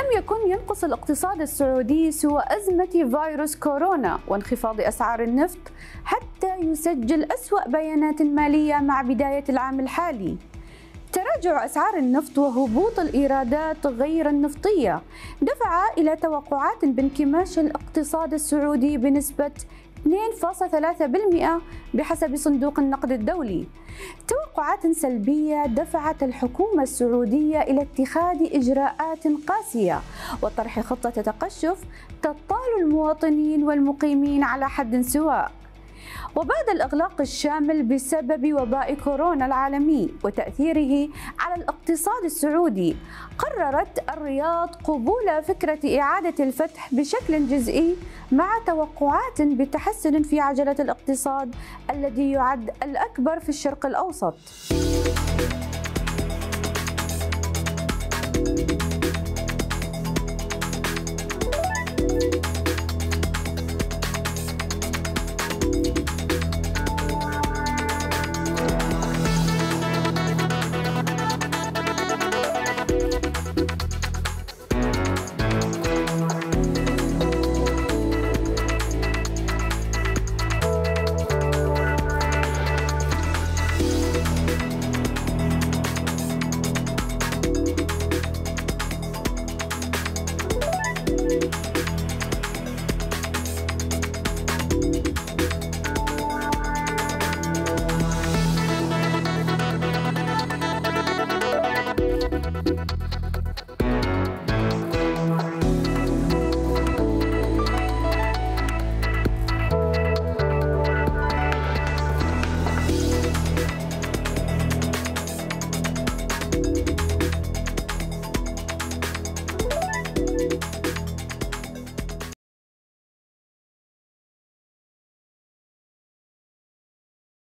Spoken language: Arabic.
لم يكن ينقص الاقتصاد السعودي سوى أزمة فيروس كورونا وانخفاض أسعار النفط حتى يسجل أسوأ بيانات مالية مع بداية العام الحالي. تراجع أسعار النفط وهبوط الإيرادات غير النفطية دفع إلى توقعات بانكماش الاقتصاد السعودي بنسبة 2.3% بحسب صندوق النقد الدولي. توقعات سلبية دفعت الحكومة السعودية إلى اتخاذ إجراءات قاسية وطرح خطة تقشف تطال المواطنين والمقيمين على حد سواء. وبعد الإغلاق الشامل بسبب وباء كورونا العالمي وتأثيره على الاقتصاد السعودي قررت الرياض قبول فكرة إعادة الفتح بشكل جزئي مع توقعات بتحسن في عجلة الاقتصاد الذي يعد الأكبر في الشرق الأوسط.